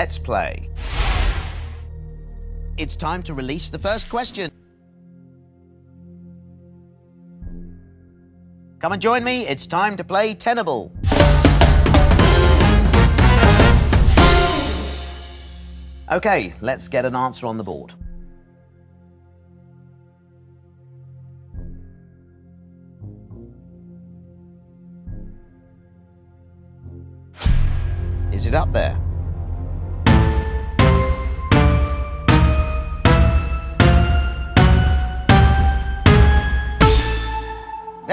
Let's play. It's time to release the first question. Come and join me. It's time to play Tenable. Okay, let's get an answer on the board. Is it up there?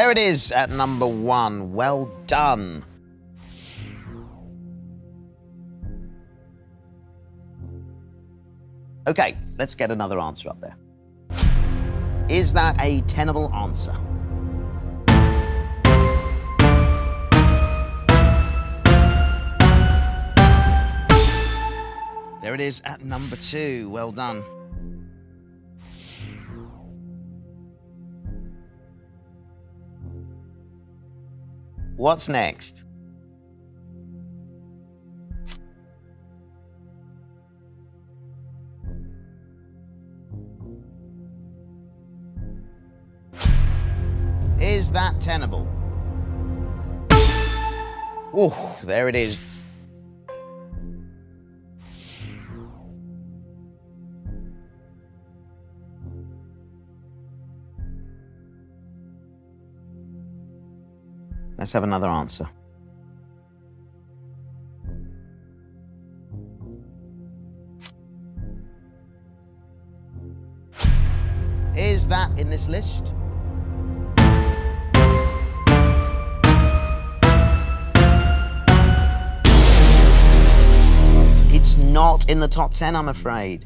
There it is at number one. Well done. Okay, let's get another answer up there. Is that a tenable answer? There it is at number two. Well done. What's next? Is that tenable? Oh, there it is. Let's have another answer. Is that in this list? It's not in the top 10, I'm afraid.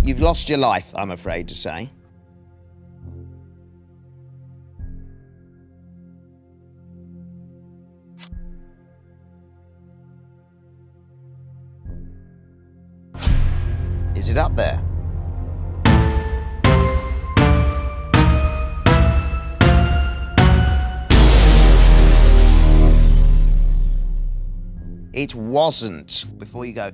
You've lost your life, I'm afraid to say. It up there? It wasn't. Before you go.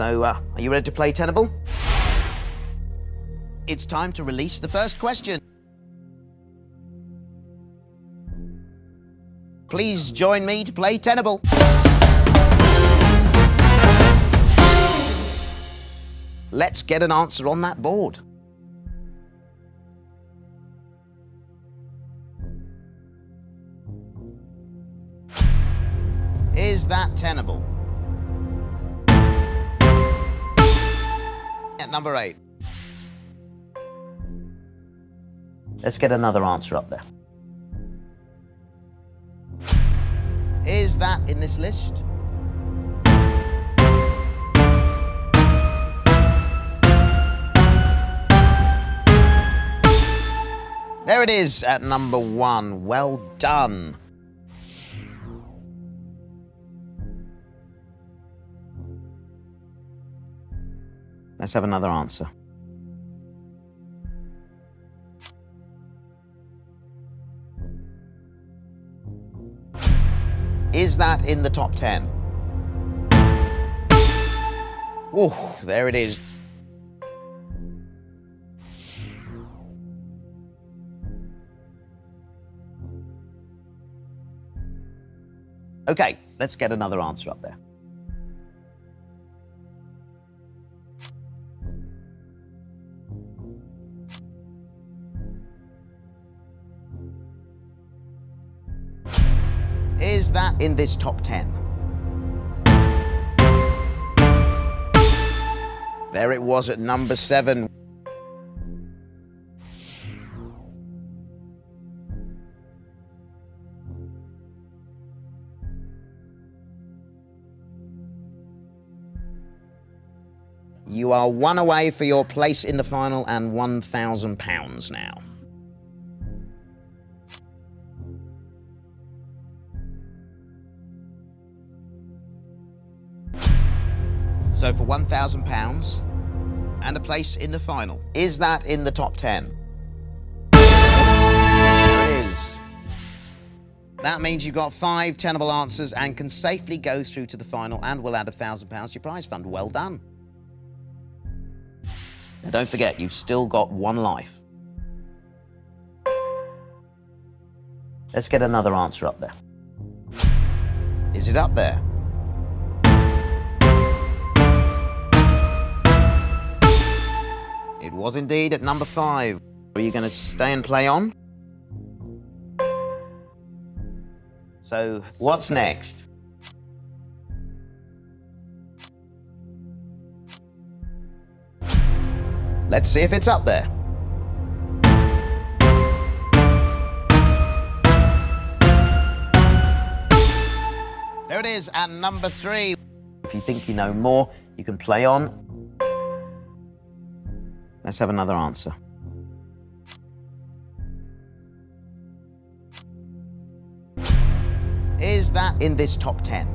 So, uh, are you ready to play Tenable? It's time to release the first question. Please join me to play Tenable. Let's get an answer on that board. Is that tenable? At number eight. Let's get another answer up there. Is that in this list? There it is at number one. Well done. Let's have another answer. Is that in the top 10? Oh, there it is. Okay, let's get another answer up there. Is that in this top 10? There it was at number seven. You are one away for your place in the final and £1,000 now. So for £1,000 and a place in the final. Is that in the top 10? There it is. That means you've got five tenable answers and can safely go through to the final and will add £1,000 to your prize fund. Well done. Now don't forget, you've still got one life. Let's get another answer up there. Is it up there? It was indeed at number five. Are you going to stay and play on? So, what's next? Let's see if it's up there. There it is at number three. If you think you know more, you can play on. Let's have another answer. Is that in this top 10?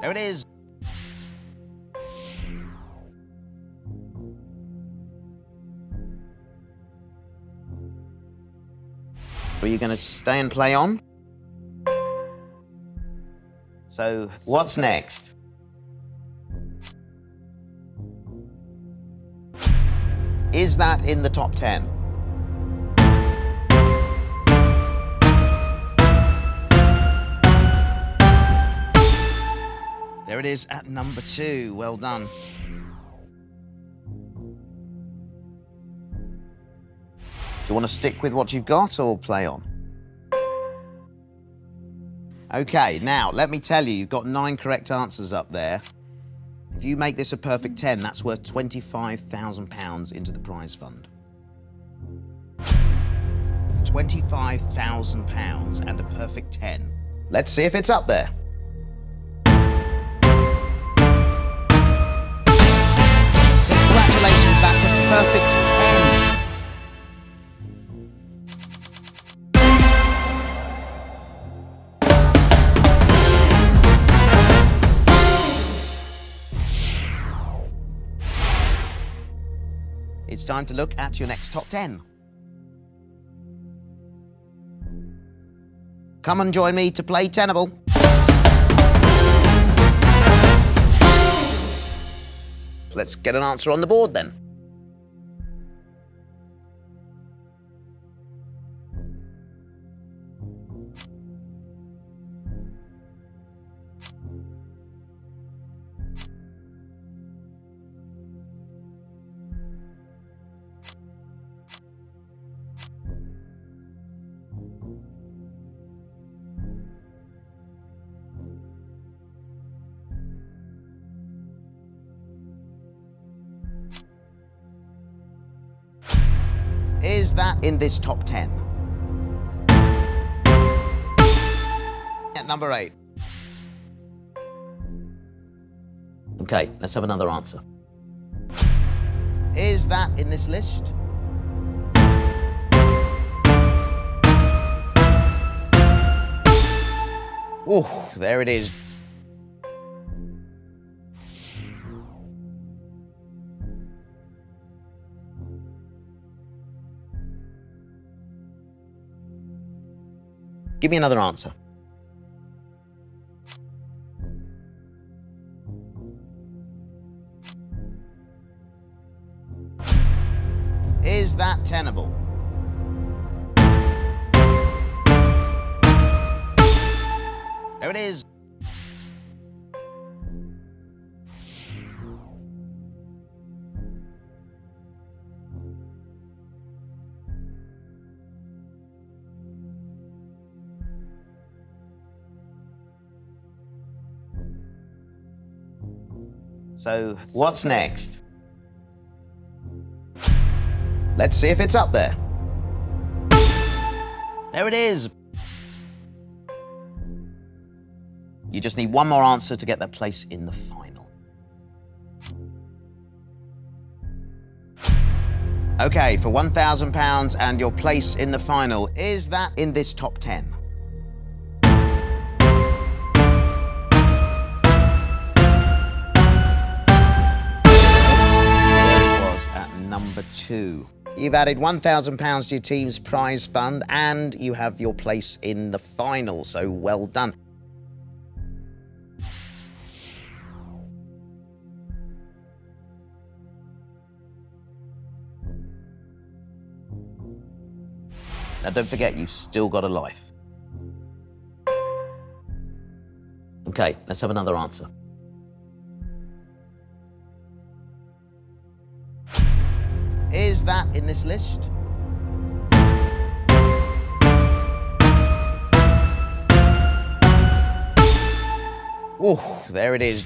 There it is. Are you going to stay and play on? So, what's next? Is that in the top 10? There it is at number two. Well done. Do you want to stick with what you've got or play on? Okay, now let me tell you, you've got nine correct answers up there. If you make this a perfect 10, that's worth £25,000 into the prize fund. £25,000 and a perfect 10. Let's see if it's up there. It's time to look at your next top 10. Come and join me to play Tenable. Let's get an answer on the board then. Is that in this top 10? At number 8. Okay, let's have another answer. Is that in this list? Oh, there it is. Give me another answer. Is that tenable? So, what's next? Let's see if it's up there. There it is. You just need one more answer to get that place in the final. Okay, for £1,000 and your place in the final, is that in this top 10? Two. You've added £1,000 to your team's prize fund and you have your place in the final, so well done. Now don't forget, you've still got a life. Okay, let's have another answer. In this list? Oh, there it is.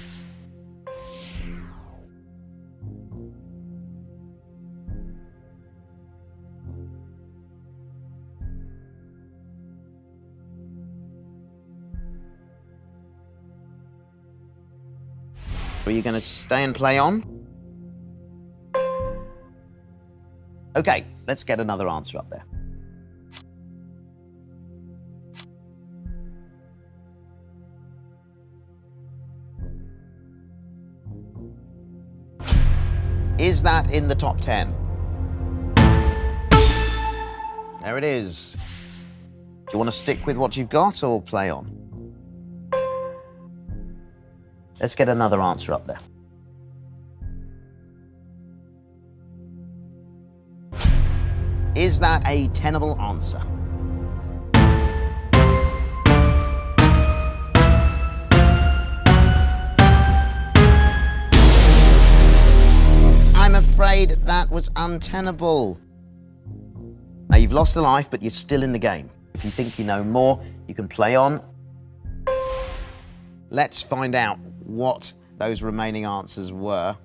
Are you going to stay and play on? Okay, let's get another answer up there. Is that in the top 10? There it is. Do you want to stick with what you've got or play on? Let's get another answer up there. Is that a tenable answer? I'm afraid that was untenable. Now, you've lost a life, but you're still in the game. If you think you know more, you can play on. Let's find out what those remaining answers were.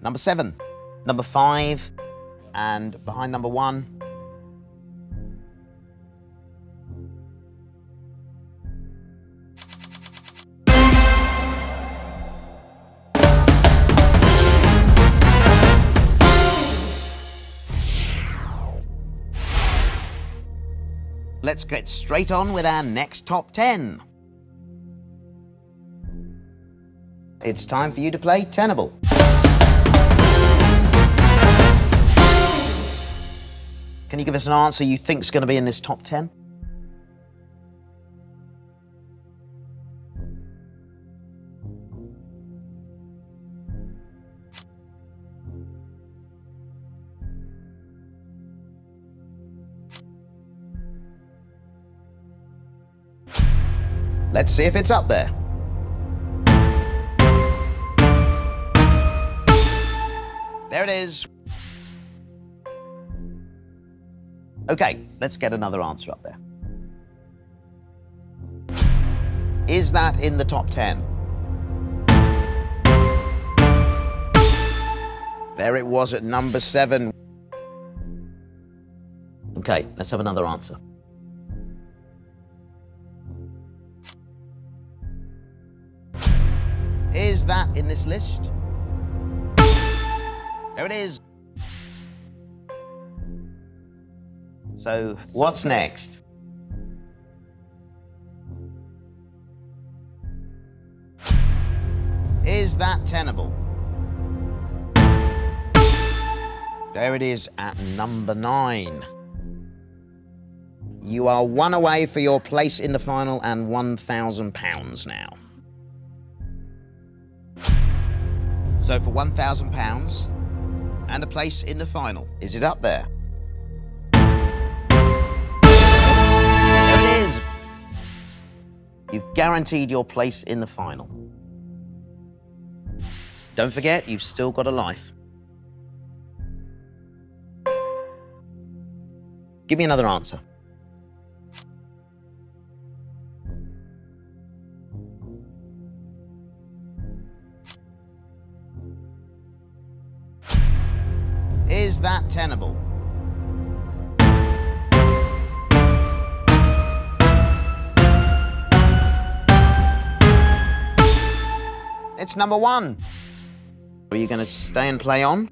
Number seven, number five, and behind number one, Let's get straight on with our next top 10. It's time for you to play Tenable. Can you give us an answer you think's going to be in this top 10? Let's see if it's up there. There it is. Okay, let's get another answer up there. Is that in the top 10? There it was at number seven. Okay, let's have another answer. Is that in this list? There it is. So, what's next? Is that tenable? There it is at number nine. You are one away for your place in the final and £1,000 now. So for £1,000 and a place in the final, is it up there? There it is. You've guaranteed your place in the final. Don't forget, you've still got a life. Give me another answer. Number one. Are you going to stay and play on?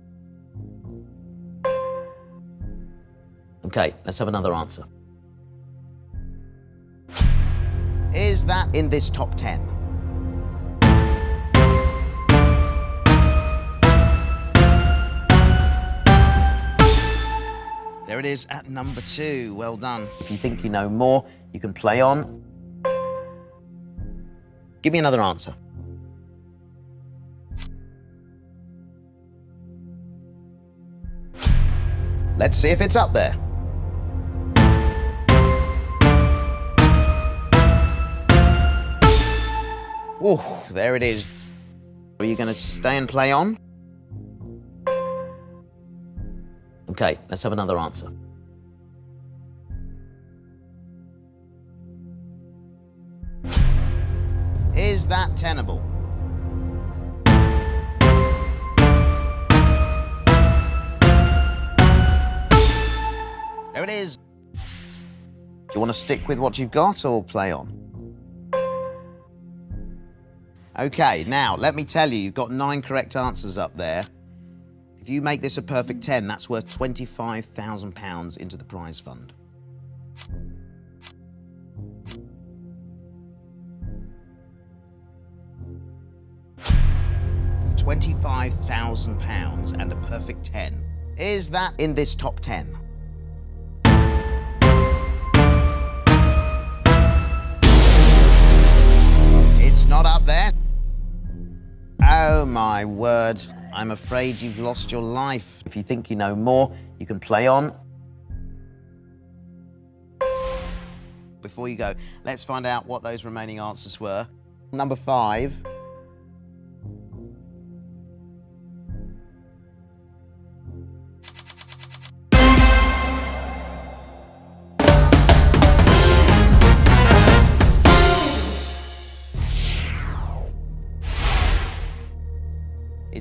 Okay, let's have another answer. Is that in this top 10? There it is at number two. Well done. If you think you know more, you can play on. Give me another answer. Let's see if it's up there. Oh, there it is. Are you going to stay and play on? Okay, let's have another answer. Is that tenable? There it is. Do you want to stick with what you've got or play on? Okay, now let me tell you, you've got nine correct answers up there. If you make this a perfect 10, that's worth £25,000 into the prize fund. £25,000 and a perfect 10. Is that in this top 10? My word. I'm afraid you've lost your life. If you think you know more, you can play on. Before you go, let's find out what those remaining answers were. Number five.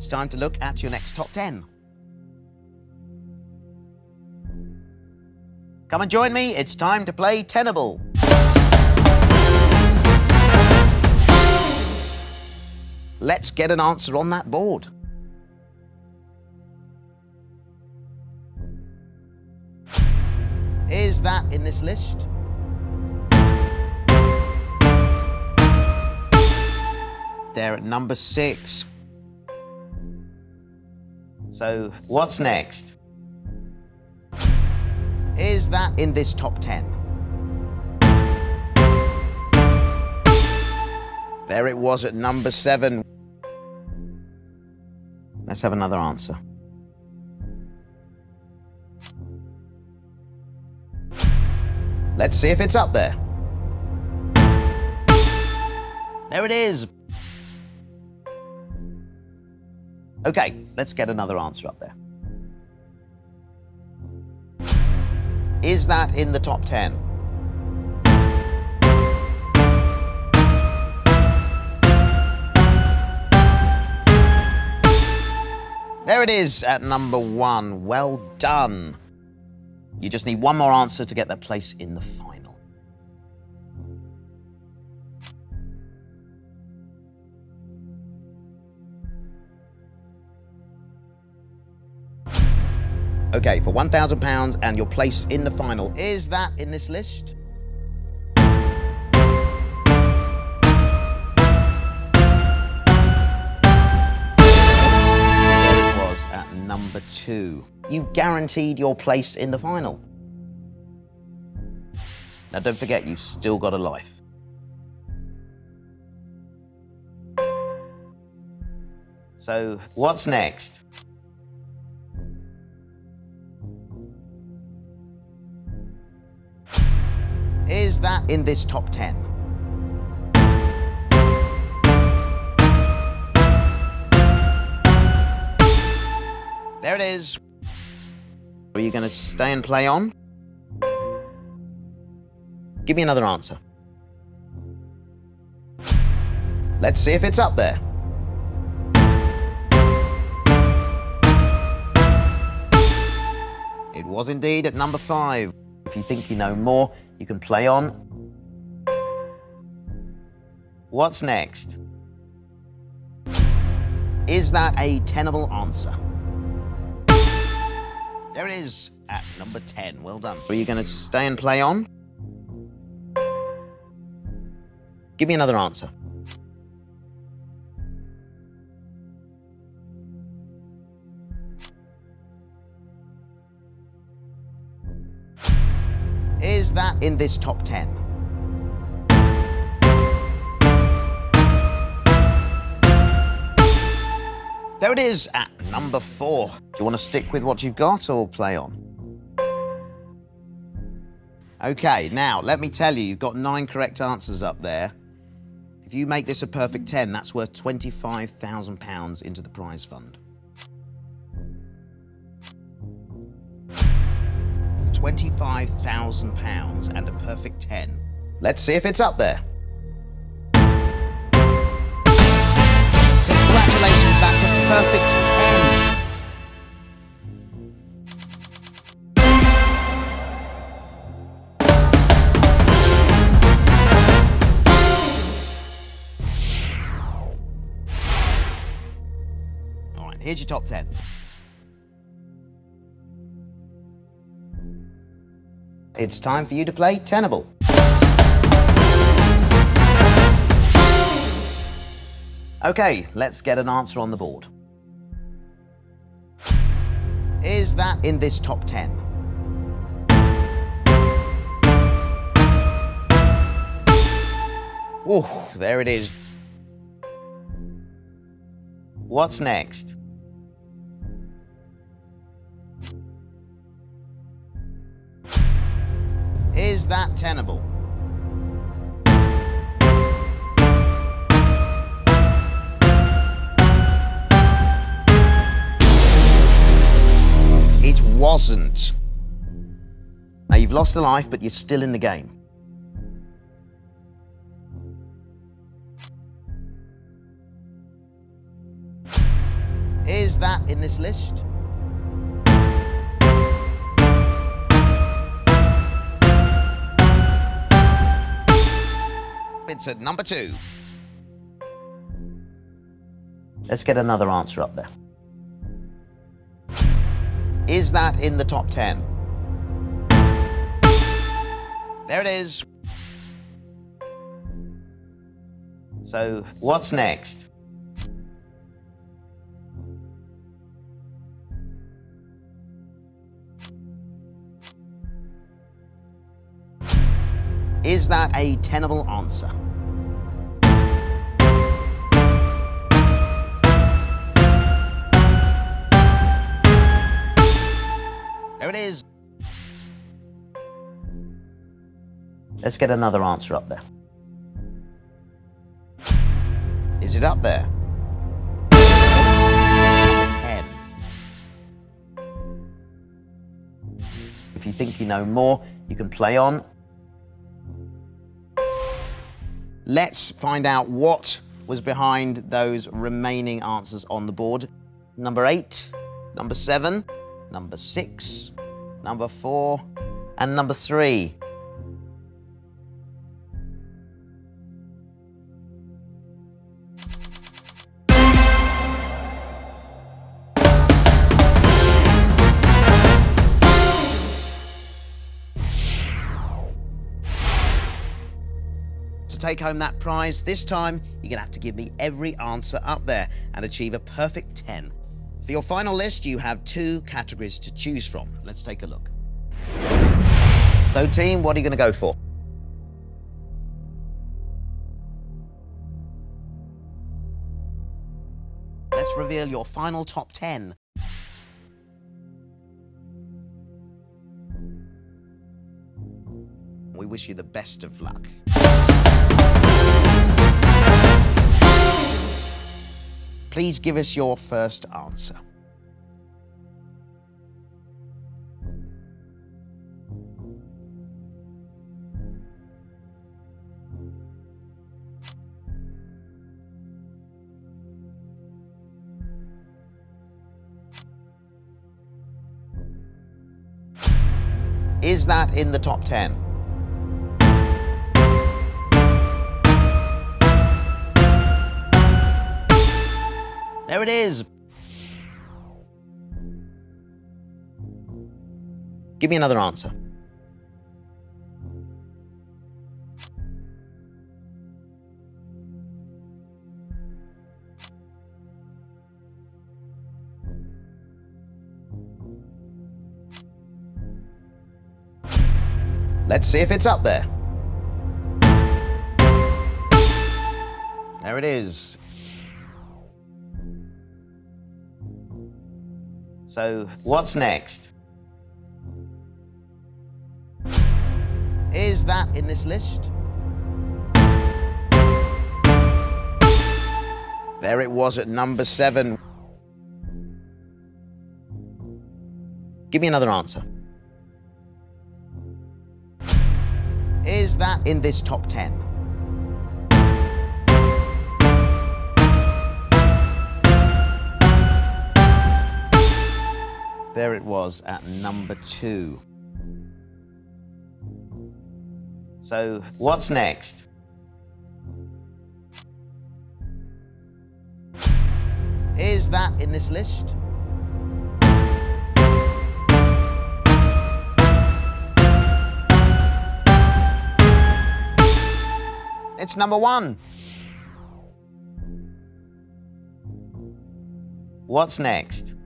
Time to look at your next top 10. Come and join me, it's time to play Tenable. Let's get an answer on that board. Is that in this list? They're at number six. So, what's next? Is that in this top 10? There it was at number seven. Let's have another answer. Let's see if it's up there. There it is. Okay, let's get another answer up there. Is that in the top 10? There it is at number one. Well done. You just need one more answer to get that place in the final. Okay, for £1,000 and your place in the final. Is that in this list? Was at number two. You've guaranteed your place in the final. Now, don't forget, you've still got a life. So, what's next? Is that in this top 10? There it is. Are you going to stay and play on? Give me another answer. Let's see if it's up there. It was indeed at number five. If you think you know more, you can play on. What's next? Is that a tenable answer? There it is at number 10. Well done. Are you going to stay and play on? Give me another answer. In this top 10? There it is at number four. Do you want to stick with what you've got or play on? Okay, now let me tell you, you've got nine correct answers up there. If you make this a perfect 10, that's worth £25,000 into the prize fund. £25,000 and a perfect 10. Let's see if it's up there. Congratulations, that's a perfect 10. All right, here's your top 10. It's time for you to play Tenable. Okay, let's get an answer on the board. Is that in this top 10? Oh, there it is. What's next? That tenable? It wasn't. Now you've lost a life, but you're still in the game. Is that in this list? It's at number two. Let's get another answer up there. Is that in the top 10? There it is. So, what's next? Is that a tenable answer? There it is. Let's get another answer up there. Is it up there? 10. If you think you know more, you can play on. Let's find out what was behind those remaining answers on the board. Number eight, number seven, number six, number four, and number three. To take home that prize, this time you're going to have to give me every answer up there and achieve a perfect 10. For your final list, you have two categories to choose from. Let's take a look. So, team, what are you going to go for? Let's reveal your final top 10. We wish you the best of luck. Please give us your first answer. Is that in the top 10? There it is. Give me another answer. Let's see if it's up there. There it is. So, what's next? Is that in this list? There it was at number seven. Give me another answer. Is that in this top 10? There it was at number two. So, what's next? Is that in this list? It's number one. What's next?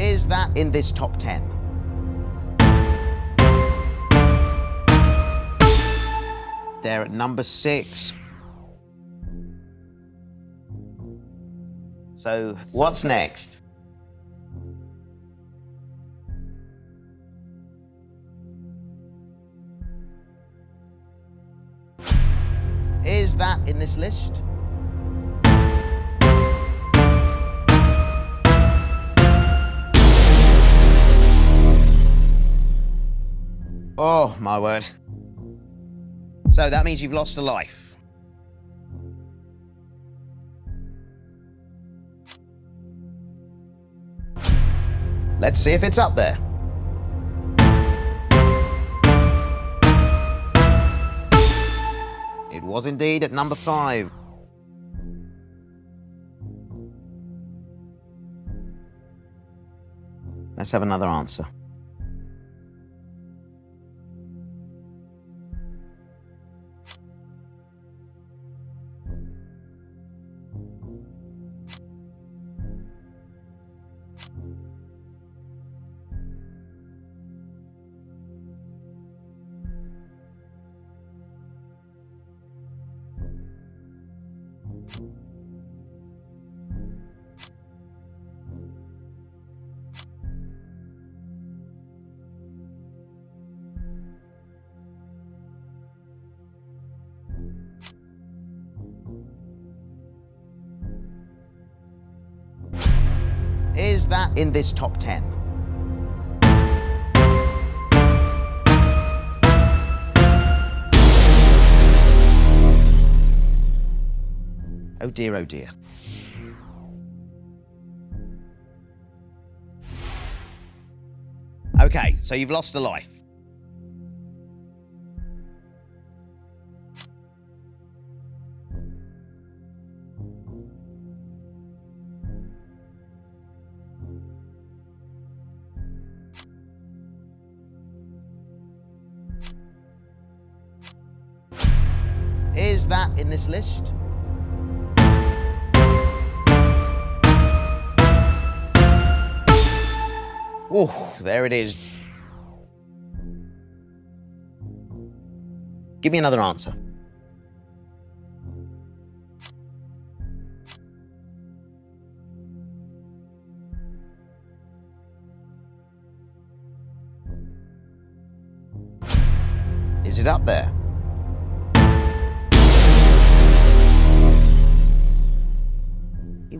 Is that in this top 10? They're at number six. So, what's next? Is that in this list? Oh, my word. So that means you've lost a life. Let's see if it's up there. It was indeed at number five. Let's have another answer. In this top 10? Oh dear, oh dear. Okay, so you've lost a life. This list? Oh, there it is. Give me another answer. Is it up there?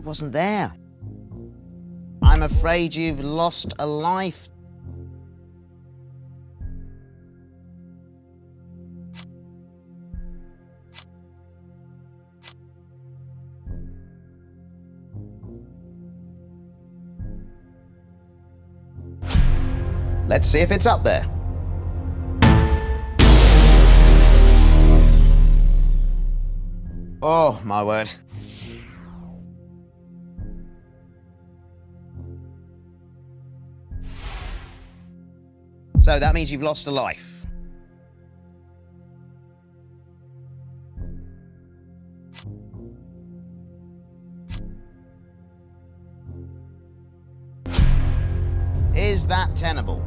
wasn't there. I'm afraid you've lost a life. Let's see if it's up there. Oh, my word. So that means you've lost a life. Is that tenable?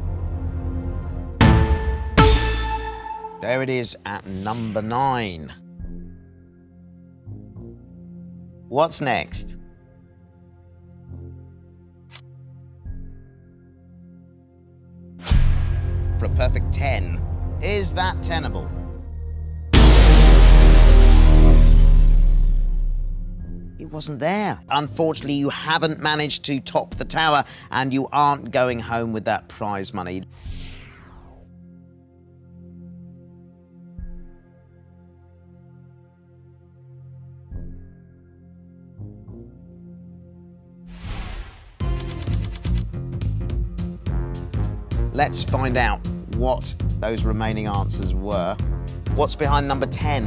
There it is at number nine. What's next? For a perfect 10. Is that tenable? It wasn't there. Unfortunately, you haven't managed to top the tower and you aren't going home with that prize money. Let's find out what those remaining answers were. What's behind number 10?